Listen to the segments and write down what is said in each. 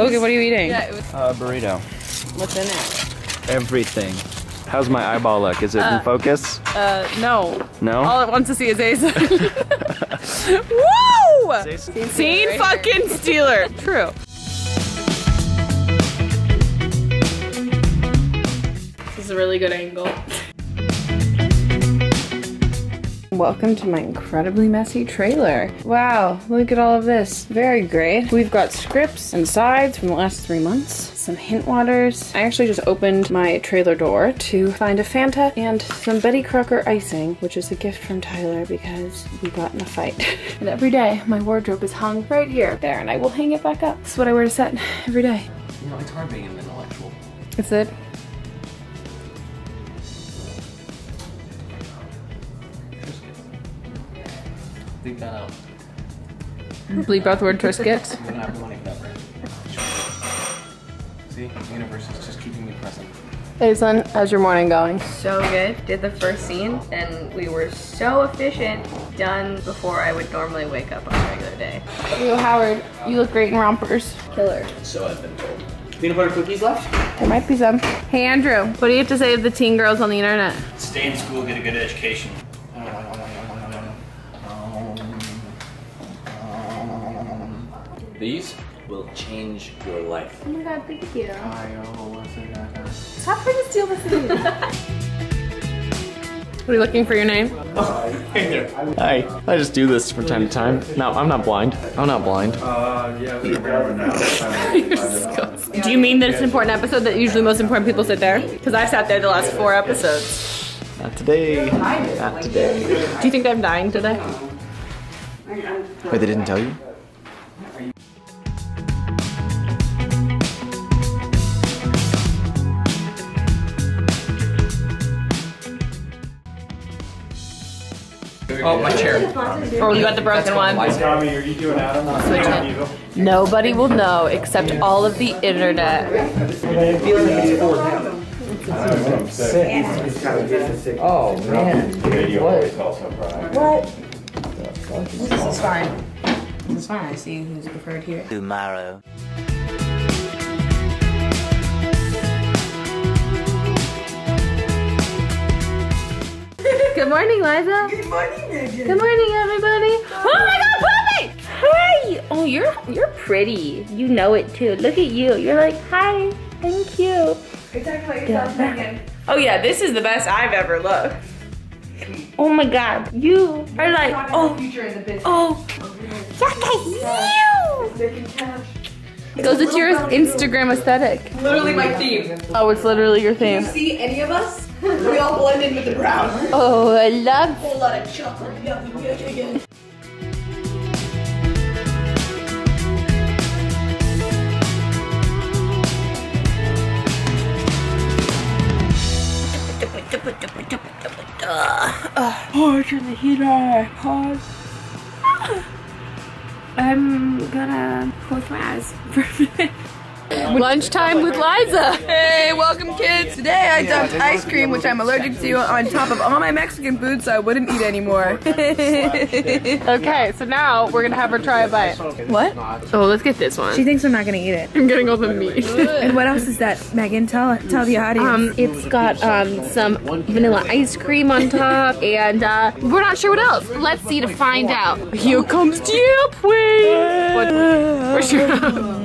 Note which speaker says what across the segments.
Speaker 1: Logan, what are you eating?
Speaker 2: Yeah, it was.
Speaker 3: Uh, burrito.
Speaker 1: What's in it?
Speaker 3: Everything. How's my eyeball look? Is it in focus?
Speaker 1: Uh, no.
Speaker 3: No?
Speaker 1: All it wants to see is Ace. Woo!
Speaker 3: Scene
Speaker 1: Scene fucking stealer. True. This is a really good angle. Welcome to my incredibly messy trailer. Wow, look at all of this. Very great. We've got scripts and sides from the last three months, some hint waters. I actually just opened my trailer door to find a Fanta and some Betty Crocker icing, which is a gift from Tyler because we got in a fight. and every day, my wardrobe is hung right here, there, and I will hang it back up. This is what I wear to set every day.
Speaker 4: You know, it's hard being an intellectual.
Speaker 1: That's it.
Speaker 4: Leave that out.
Speaker 1: Bleep out the word Triscuits.
Speaker 4: I'm gonna have money for that, right? See, the universe is just keeping me present.
Speaker 1: Hey son, how's your morning going?
Speaker 2: So good. Did the first scene, and we were so efficient. Done before I would normally wake up on a regular day.
Speaker 1: Yo, Howard, you look great in rompers.
Speaker 2: Killer.
Speaker 4: So I've been told. Peanut butter cookies left?
Speaker 1: There might be some. Hey Andrew, what do you have to say to the teen girls on the internet?
Speaker 5: Stay in school, get a good education.
Speaker 4: These will change your life.
Speaker 1: Oh my god, thank you.
Speaker 4: oh,
Speaker 1: Stop trying to steal the scene. Are you looking for your name?
Speaker 3: Hi. I just do this from time to time. No, I'm not blind. I'm not blind. Uh, yeah.
Speaker 1: Do you mean that it's an important episode that usually most important people sit there? Because I've sat there the last four episodes.
Speaker 3: Not today. Not today.
Speaker 1: Do you think I'm dying today?
Speaker 3: Wait, they didn't tell you?
Speaker 4: Oh, my chair.
Speaker 1: Or you got the broken one?
Speaker 5: Tommy, are you doing Adam?
Speaker 1: Switch it. Nobody will know except all of the internet.
Speaker 4: Oh, man. What?
Speaker 6: This is fine. This is fine. I see who's preferred here.
Speaker 7: tomorrow.
Speaker 1: Morning, Liza. Good morning, Meghan. Good morning, everybody. Oh my God, Poppy! Hi. Oh, you're you're pretty. You know it too. Look at you. You're like, hi. Thank you. Oh yeah, this is the best I've ever looked. Oh my God, you are like, oh, oh, look at you. Goes into your Instagram aesthetic.
Speaker 6: Literally my theme.
Speaker 1: Oh, it's literally your theme.
Speaker 6: See any of us? We all blend in with the brown.
Speaker 1: Oh, I love
Speaker 6: whole lot of chocolate. Yum, yum, yum, yum.
Speaker 1: Oh, turn the heater. Pause. I'm gonna close my eyes for a minute. Lunchtime with Liza.
Speaker 6: Hey, welcome kids. Today I dumped ice cream, which I'm allergic to, on top of all my Mexican food, so I wouldn't eat anymore.
Speaker 1: Okay, so now we're gonna have her try a bite.
Speaker 6: what?
Speaker 1: Oh, let's get this one.
Speaker 6: She thinks I'm not gonna eat it.
Speaker 1: I'm getting all the meat.
Speaker 6: And what else is that, Meghan? Tell tell the audience.
Speaker 1: Um, it's got um some vanilla ice cream on top, and uh, we're not sure what else. Let's see to find out. Here comes Diopway. What? We're sure.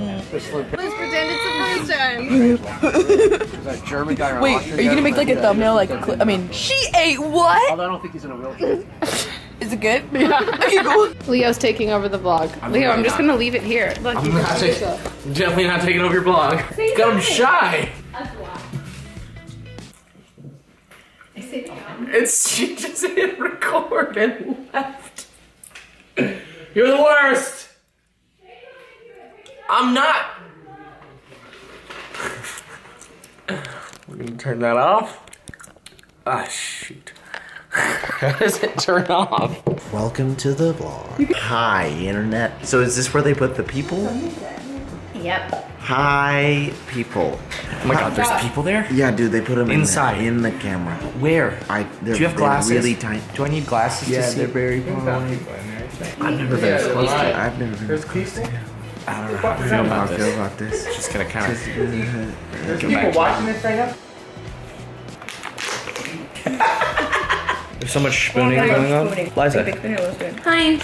Speaker 1: Let's pretend it's the first time.
Speaker 4: German guy or
Speaker 6: Wait, are you gonna make like a thumbnail? Like, a cli- I mean, she ate what?
Speaker 4: Although I don't think he's in a wheelchair.
Speaker 6: Is it good? Yeah. okay, cool.
Speaker 1: Leo's taking over the vlog. Leo, I'm just gonna leave it here. Look,
Speaker 4: I'm not taking, definitely not taking over your blog. It's got him shy. It's she just hit record and left. You're the worst. I'm not. We're gonna turn that off. Ah, shoot. How does it turn off?
Speaker 7: Welcome to the vlog. Hi, internet. So is this where they put the people?
Speaker 2: Yep.
Speaker 7: Hi, people.
Speaker 4: Oh my god, there's people there?
Speaker 7: Yeah, dude, they put them
Speaker 4: Inside.
Speaker 7: in, the, in the camera.
Speaker 4: Where?
Speaker 7: I. They're,
Speaker 4: Do you have glasses?
Speaker 7: Really tiny.
Speaker 4: Do I need glasses Yeah, to see?
Speaker 7: very far away. I've never been as close to. I've never been as close to. I don't know how I feel about, I feel about this.
Speaker 4: Just gonna kind of.
Speaker 8: There's people watching this right now.
Speaker 4: There's so much spooning going on. Liza.
Speaker 9: Hi.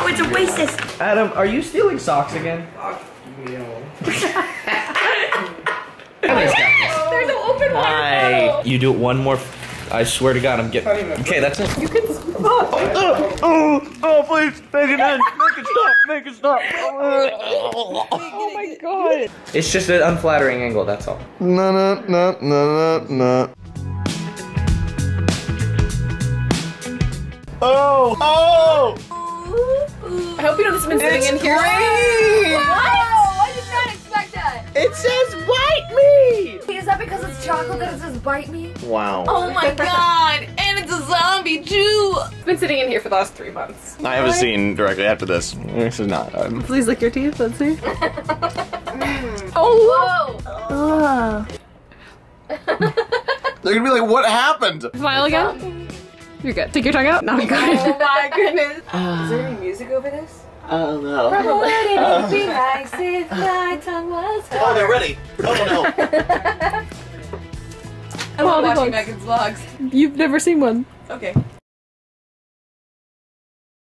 Speaker 6: Oh, it's a racist.
Speaker 4: Adam, are you stealing socks again?
Speaker 6: There's an open
Speaker 4: Hi. You do it one more. I swear to God, I'm getting. Okay, that's it.
Speaker 3: Oh, oh, oh, please, make it end. Make it stop. Make it stop.
Speaker 1: Oh my god.
Speaker 4: It's just an unflattering angle. That's all.
Speaker 3: No, no, no, no, no, no. Oh, oh!
Speaker 1: I hope you know this has been sitting in here.
Speaker 10: I did not expect that.
Speaker 3: It says bite me!
Speaker 10: Is that because it's chocolate that it says bite me?
Speaker 3: Wow.
Speaker 1: Oh my god. And it's a zombie too. It's been sitting in here for the last three months.
Speaker 3: I have a scene directly after this. This is not. Um,
Speaker 1: Please lick your teeth. Let's see. oh.
Speaker 10: Whoa.
Speaker 3: they're gonna be like, what happened?
Speaker 1: Smile again. You're good. Take your tongue out. Not good. Oh my goodness.
Speaker 10: Uh, Is there any music over this?
Speaker 3: Oh no.
Speaker 10: What would be like if uh. my tongue was
Speaker 3: Oh, they're ready. Oh no.
Speaker 1: I love
Speaker 10: watching
Speaker 1: watching
Speaker 10: Meghan's vlogs.
Speaker 1: You've never seen one.
Speaker 10: Okay.